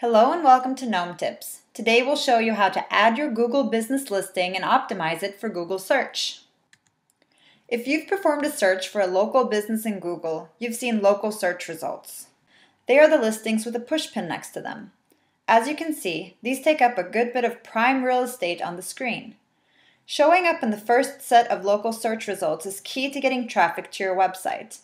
Hello and welcome to Gnome Tips. Today we'll show you how to add your Google business listing and optimize it for Google search. If you've performed a search for a local business in Google, you've seen local search results. They are the listings with a pushpin next to them. As you can see, these take up a good bit of prime real estate on the screen. Showing up in the first set of local search results is key to getting traffic to your website.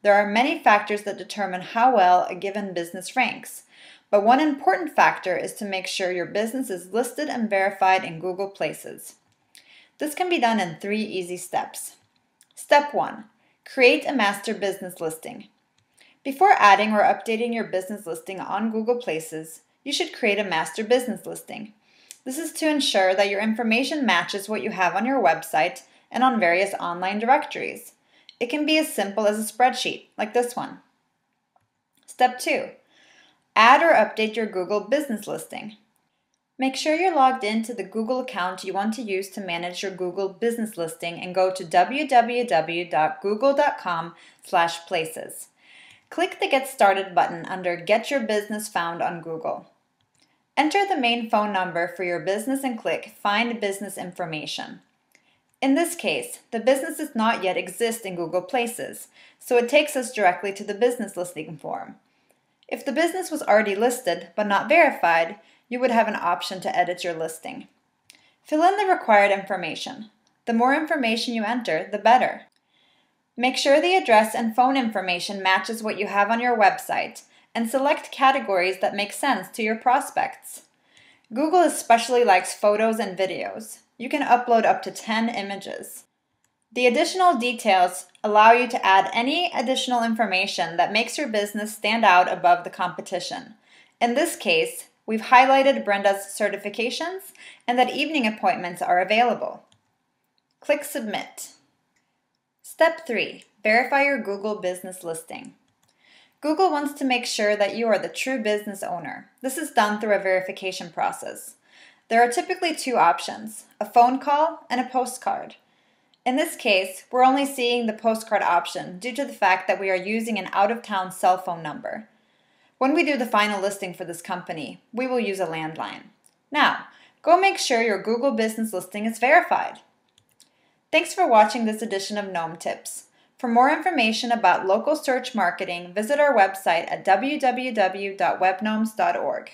There are many factors that determine how well a given business ranks, but one important factor is to make sure your business is listed and verified in Google Places. This can be done in three easy steps. Step 1. Create a master business listing. Before adding or updating your business listing on Google Places, you should create a master business listing. This is to ensure that your information matches what you have on your website and on various online directories. It can be as simple as a spreadsheet, like this one. Step 2. Add or update your Google business listing. Make sure you're logged into the Google account you want to use to manage your Google business listing and go to www.google.com/places. Click the Get Started button under Get Your Business Found on Google. Enter the main phone number for your business and click Find Business Information. In this case, the business does not yet exist in Google Places, so it takes us directly to the business listing form. If the business was already listed but not verified, you would have an option to edit your listing. Fill in the required information. The more information you enter, the better. Make sure the address and phone information matches what you have on your website and select categories that make sense to your prospects. Google especially likes photos and videos. You can upload up to 10 images. The additional details allow you to add any additional information that makes your business stand out above the competition. In this case, we've highlighted Brenda's certifications and that evening appointments are available. Click Submit. Step 3. Verify your Google business listing. Google wants to make sure that you are the true business owner. This is done through a verification process. There are typically two options, a phone call and a postcard. In this case, we're only seeing the postcard option due to the fact that we are using an out-of-town cell phone number. When we do the final listing for this company, we will use a landline. Now, go make sure your Google business listing is verified. Thanks for watching this edition of Gnome Tips. For more information about local search marketing, visit our website at www.webgnomes.org.